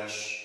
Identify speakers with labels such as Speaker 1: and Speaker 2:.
Speaker 1: też